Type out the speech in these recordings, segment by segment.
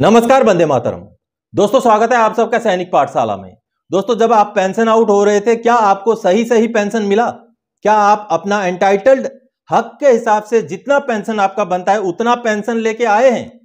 नमस्कार बंदे मातरम। दोस्तों, स्वागत है आप सबका सैनिक पाठशाला में। दोस्तों, जब आप पेंशन आउट हो रहे थे, क्या आपको सही सही पेंशन मिला? क्या आप अपना एंटाइटल्ड हक के हिसाब से जितना पेंशन आपका बनता है, उतना पेंशन लेके आए हैं?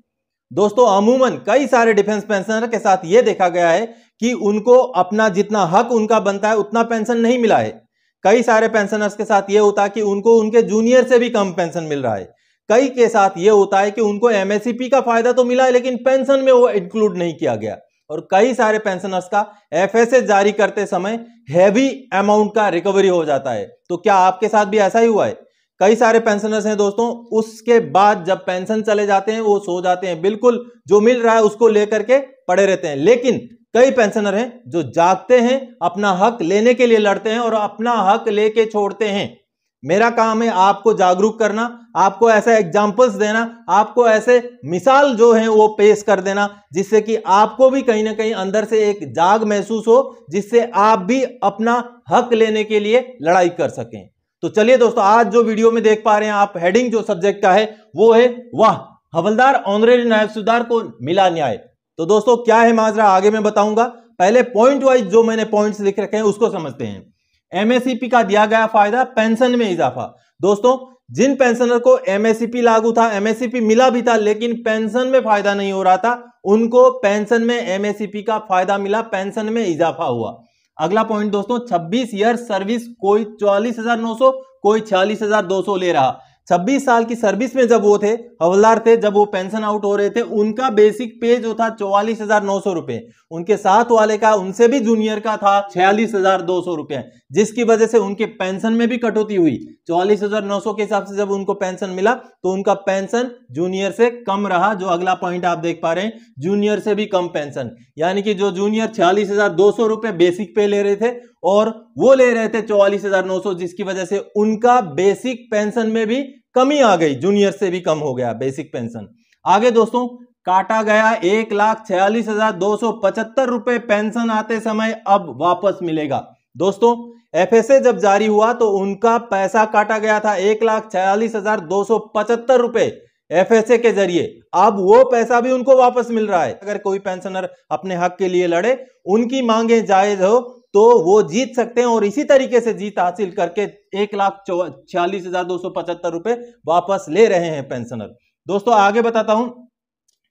दोस्तों, अमूमन कई सारे डिफेंस पेंशनर के साथ ये देखा गया है कि उनको अपना जितना हक उनका बनता है, उतना पेंशन नहीं मिला है। कई सारे पेंशनर्स के साथ ये होता है कि उनको उनके जूनियर से भी कम पेंशन मिल रहा है। कई के साथ ये होता है कि उनको एमएससीपी का फ़ायदा तो मिला है, लेकिन पेंशन में वो इंक्लूड नहीं किया गया। और कई सारे पेंशनर्स का एफएसए जारी करते समय हैवी अमाउंट का रिकवरी हो जाता है। तो क्या आपके साथ भी ऐसा ही हुआ है? कई सारे पेंशनर्स हैं दोस्तों, उसके बाद जब पेंशन चले जाते हैं, वो सो जाते हैं। बिल्कुल जो मिल रहा है उसको लेकर के पड़े रहते हैं। लेकिन कई पेंशनर हैं जो जागते हैं, अपना हक लेने के लिए लड़ते हैं और अपना हक लेके छोड़ते हैं। मेरा काम है आपको जागरूक करना, आपको ऐसे एग्जाम्पल्स देना, आपको ऐसे मिसाल जो है वो पेश कर देना, जिससे कि आपको भी कहीं ना कहीं अंदर से एक जाग महसूस हो, जिससे आप भी अपना हक लेने के लिए लड़ाई कर सकें। तो चलिए दोस्तों, आज जो वीडियो में देख पा रहे हैं आप हेडिंग जो सब्जेक्ट का है, वो है वाह, हवलदार ऑनरेरी नायब सुधार को मिला न्याय। तो दोस्तों, क्या है माजरा, आगे मैं बताऊँगा। पहले पॉइंट वाइज जो मैंने पॉइंट्स लिख रखे हैं, उसको समझते हैं। एमएससीपी का दिया गया फ़ायदा पेंशन में इजाफा। दोस्तों, जिन पेंशनर को एमएससीपी लागू था एमएससीपी मिला भी था, लेकिन पेंशन में फ़ायदा नहीं हो रहा था, उनको पेंशन में एमएससीपी का फ़ायदा मिला, पेंशन में इजाफा हुआ। अगला पॉइंट दोस्तों 26 ईयर सर्विस कोई चौवालीस हज़ार नौ सौ, कोई छियालीस हज़ार दो सौ ले रहा। 26 साल की सर्विस में जब वो थे, हवलदार थे, जब वो पेंशन आउट हो रहे थे, उनका बेसिक पे जो था चौवालीस हज़ार नौ सौ रुपए। उनके साथ वाले का, उनसे भी जूनियर का था छियालीस हज़ार दो सौ रुपए। जिसकी वजह से उनके पेंशन में भी कटौती हुई। चौवालीस हज़ार नौ सौ के हिसाब से जब उनको पेंशन मिला तो उनका पेंशन जूनियर से कम रहा, जो अगला पॉइंट आप देख पा रहे हैं जूनियर से भी कम पेंशन यानी कि जो जूनियर छियालीस हज़ार दो सौ रुपए बेसिक पे ले रहे थे, और वो ले रहे थे चौवालीस हज़ार नौ सौ, जिसकी वजह से उनका बेसिक पेंशन में भी कमी आ गई जूनियर से भी कम हो गया बेसिक पेंशन आगे दोस्तों, काटा गया एक लाख छियालीस हज़ार दो सौ पचहत्तर रुपए पेंशन आते समय अब वापस मिलेगा. दोस्तों एफएसए जब जारी हुआ तो उनका पैसा काटा गया था एक लाख छियालीस हज़ार दो सौ पचहत्तर रुपए एफएसए के ज़रिए. अब वो पैसा भी उनको वापस मिल रहा है. अगर कोई पेंशनर अपने हक के लिए लड़े, उनकी मांगे जायज़ हो तो वो जीत सकते हैं और इसी तरीके से जीत हासिल करके एक लाख छियालीस हज़ार दो सौ पचहत्तर रुपए वापस ले रहे हैं पेंशनर। दोस्तों, आगे बताता हूँ।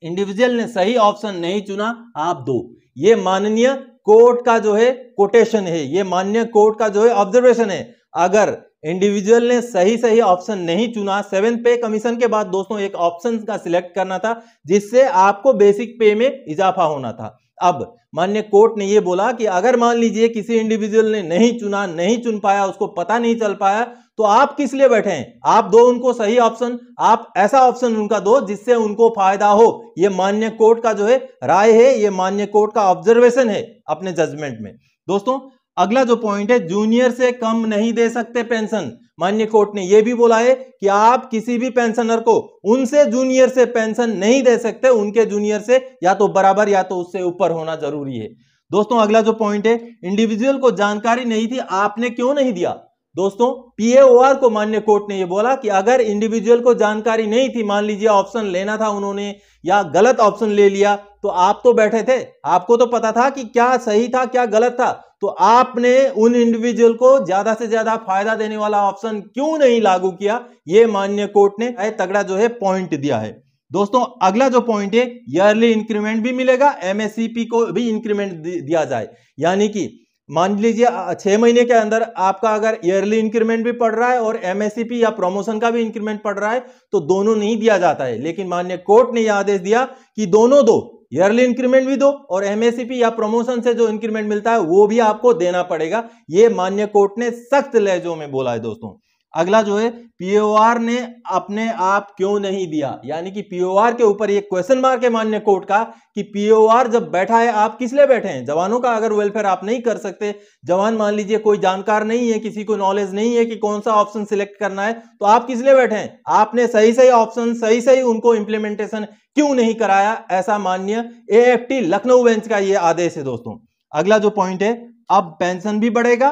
इंडिविजुअल ने सही ऑप्शन नहीं चुना, आप दो। ये माननीय कोर्ट का जो है, कोटेशन है। ये माननीय कोर्ट का जो है ऑब्जर्वेशन है। अगर इंडिविजुअल ने सही सही ऑप्शन नहीं चुना, सेवन पे कमीशन के बाद दोस्तों, एक ऑप्शन का सिलेक्ट करना था, जिससे आपको बेसिक पे में इजाफा होना था। अब मान्य कोर्ट ने यह बोला कि अगर मान लीजिए किसी इंडिविजुअल ने नहीं चुना, नहीं चुन पाया, उसको पता नहीं चल पाया तो आप किस लिए बैठे हैं? आप दो उनको सही ऑप्शन आप ऐसा ऑप्शन उनका दो जिससे उनको फ़ायदा हो। ये मान्य कोर्ट का जो है राय है, ये मान्य कोर्ट का ऑब्जर्वेशन है अपने जजमेंट में। दोस्तों, अगला जो पॉइंट है जूनियर से कम नहीं दे सकते पेंशन मान्य कोर्ट ने यह भी बोला है कि आप किसी भी पेंशनर को उनसे जूनियर से पेंशन नहीं दे सकते, उनके जूनियर से या तो बराबर या तो उससे ऊपर होना ज़रूरी है। दोस्तों, अगला जो पॉइंट है इंडिविजुअल को जानकारी नहीं थी, आपने क्यों नहीं दिया? दोस्तों पीएओआर को मान्य कोर्ट ने यह बोला कि अगर इंडिविजुअल को जानकारी नहीं थी, मान लीजिए ऑप्शन लेना था उन्होंने या गलत ऑप्शन ले लिया तो आप तो बैठे थे। आपको तो पता था कि क्या सही था, क्या गलत था। तो आपने उन इंडिविजुअल को ज़्यादा से ज़्यादा फ़ायदा देने वाला ऑप्शन क्यों नहीं लागू किया? ये मान्य कोर्ट ने तगड़ा जो है पॉइंट दिया है। दोस्तों, अगला जो पॉइंट है ईयरली इंक्रीमेंट भी मिलेगा एमएससीपी को भी इंक्रीमेंट दिया जाए। यानी कि मान लीजिए छह महीने के अंदर आपका अगर ईयरली इंक्रीमेंट भी पड़ रहा है और एमएससीपी या प्रमोशन का भी इंक्रीमेंट पड़ रहा है तो दोनों नहीं दिया जाता है। लेकिन मान्य कोर्ट ने यह आदेश दिया कि दोनों दो ईयरली इंक्रीमेंट भी दो और एमएससीपी या प्रमोशन से जो इंक्रीमेंट मिलता है, वो भी आपको देना पड़ेगा। ये मान्य कोर्ट ने सख्त लहजों में बोला है दोस्तों। अगला जो है पीओआर ने अपने आप क्यों नहीं दिया? यानी कि पीओआर के ऊपर ये क्वेश्चन मार्क है मान्य कोर्ट का, कि पीओआर जब बैठा है, आप किस लिए बैठे हैं? जवानों का अगर वेलफेयर आप नहीं कर सकते, जवान मान लीजिए कोई जानकार नहीं है, किसी को नॉलेज नहीं है कि कौन सा ऑप्शन सिलेक्ट करना है तो आप किस लिए बैठे हैं? आपने सही सही ऑप्शन सही सही उनको इंप्लीमेंटेशन क्यों नहीं कराया? ऐसा मान्य ए लखनऊ बेंच का यह आदेश है दोस्तों। अगला जो पॉइंट है, अब पेंशन भी बढ़ेगा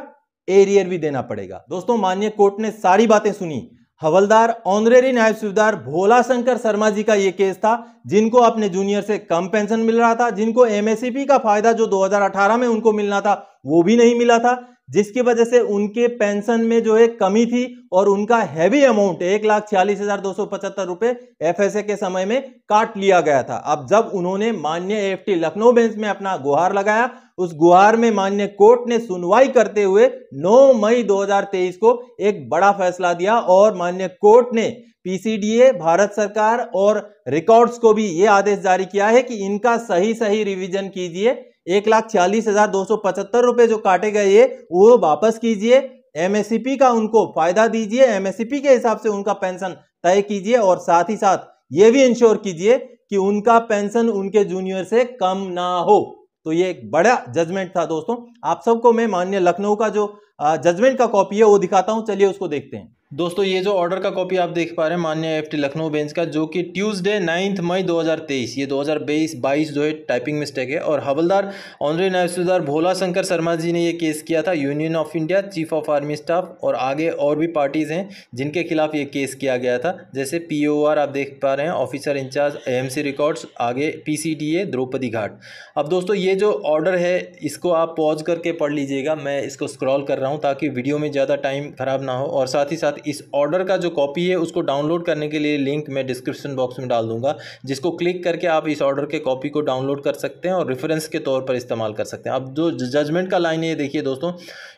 एरियर भी देना पड़ेगा। दोस्तों, माननीय कोर्ट ने सारी बातें सुनी। हवलदार, ऑनरेरी नायब सुविधार भोला शंकर शर्मा जी का ये केस था, जिनको अपने जूनियर से कम पेंशन मिल रहा था, जिनको एमएससीपी का फ़ायदा जो 2018 में उनको मिलना था, वो भी नहीं मिला था। जिसकी वजह से उनके पेंशन में जो है कमी थी और उनका हैवी अमाउंट एक लाख छियालीस हज़ार दो सौ पचहत्तर रुपए एफएसए के समय में काट लिया गया था। अब जब उन्होंने मान्य एफटी लखनऊ बेंच में अपना गुहार लगाया, उस गुहार में मान्य कोर्ट ने सुनवाई करते हुए 9 मई 2023 को एक बड़ा फैसला दिया और मान्य कोर्ट ने पीसीडीए भारत सरकार और रिकॉर्ड्स को भी यह आदेश जारी किया है कि इनका सही सही रिवीजन कीजिए। एक लाख छियालीस हज़ार दो सौ पचहत्तर रुपए जो काटे गए ये, वो वापस कीजिए। एमएससीपी का उनको फ़ायदा दीजिए। एमएससीपी के हिसाब से उनका पेंशन तय कीजिए और साथ ही साथ ये भी इंश्योर कीजिए कि उनका पेंशन उनके जूनियर से कम ना हो। तो ये एक बड़ा जजमेंट था दोस्तों। आप सबको मैं मान्य लखनऊ का जो जजमेंट का कॉपी है वो दिखाता हूँ। चलिए उसको देखते हैं। दोस्तों, ये जो ऑर्डर का कॉपी आप देख पा रहे हैं मान्य एफ़ टी लखनऊ बेंच का, जो कि ट्यूसडे नाइन्थ मई 2023 ये 2022 22 जो है टाइपिंग मिस्टेक है। और हवलदार ऑनरी नायबसूदार भोला शंकर शर्मा जी ने ये केस किया था union of India chief of army staff और आगे और भी पार्टीज़ हैं जिनके खिलाफ ये केस किया गया था। जैसे पीओआर आप देख पा रहे हैं officer in charge M records आगे पी द्रौपदी घाट अब दोस्तों, ये जो ऑर्डर है, इसको आप पॉज करके पढ़ लीजिएगा। मैं इसको स्क्रॉल कर रहा हूँ ताकि वीडियो में ज़्यादा टाइम ख़राब ना हो, और साथ ही साथ साथ इस ऑर्डर का जो कॉपी है, उसको डाउनलोड करने के लिए लिंक मैं डिस्क्रिप्शन बॉक्स में डाल दूँगा, जिसको क्लिक करके आप इस ऑर्डर के कॉपी को डाउनलोड कर सकते हैं और रेफरेंस के तौर पर इस्तेमाल कर सकते हैं। अब जो जजमेंट का लाइन है देखिए दोस्तों,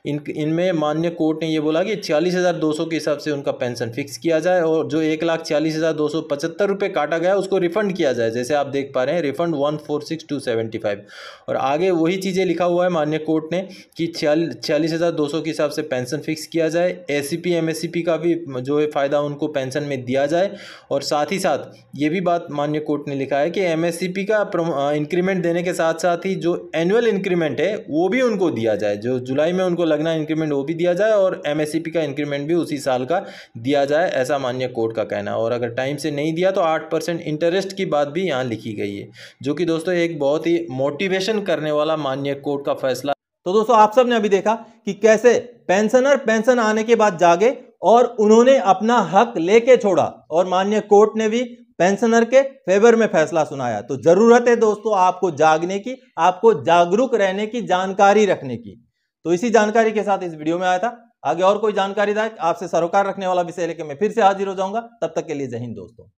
इन, इनमें मान्य कोर्ट ने ये बोला कि छियालीस हज़ार दो सौ के हिसाब से उनका पेंशन फिक्स किया जाए और जो एक लाख छियालीस हज़ार दो सौ पचहत्तर रुपये काटा गया, उसको रिफंड किया जाए, जैसे आप देख पा रहे हैं refund one four six two seventy five और आगे वही चीज़ें लिखा हुआ है मान्य कोर्ट ने कि छियालीस हज़ार दो सौ के हिसाब से पेंशन फिक्स किया जाए A C P M S C P का भी जो है फ़ायदा उनको पेंशन में दिया जाए। और साथ ही साथ ये भी बात मान्य कोर्ट ने लिखा है कि एम एस सी पी का इंक्रीमेंट देने के साथ साथ ही जो एनुअल इंक्रीमेंट है, वो भी उनको दिया जाए। जो जुलाई में उनको लगना इंक्रीमेंट वो भी दिया जाए और एमएससीपी का इंक्रीमेंट भी उसी साल का दिया जाए, ऐसा मान्य कोर्ट का कहना है। और अगर टाइम से नहीं दिया तो आठ परसेंट इंटरेस्ट की बात भी यहाँ लिखी गई है। जो कि दोस्तों एक बहुत ही मोटिवेशन करने वाला मान्य कोर्ट का फैसला तो दोस्तों, आप सबने अभी देखा कि कैसे पेंशनर पेंशन आने के बाद जागे और उन्होंने अपना हक लेके छोड़ा। और मान्य कोर्ट ने भी पेंशनर के फेवर में फैसला सुनाया। तो ज़रूरत है दोस्तों आपको जागने की, आपको जागरूक रहने की, जानकारी रखने की। तो इसी जानकारी के साथ इस वीडियो में आया था। आगे और कोई जानकारी दायक आपसे सरोकार रखने वाला विषय लेकर मैं फिर से हाजिर हो जाऊँगा। तब तक के लिए जय हिंद दोस्तों।